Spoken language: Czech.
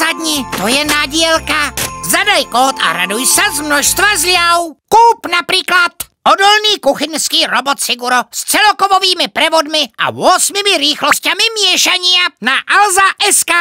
nezadni, to je nádělka. Zadaj kód a raduj se z množstva zľav. Kúp například. odolný kuchyňský robot Siguro s celokovovými prevodmi a 8 rýchlosťami měšania na Alza SK.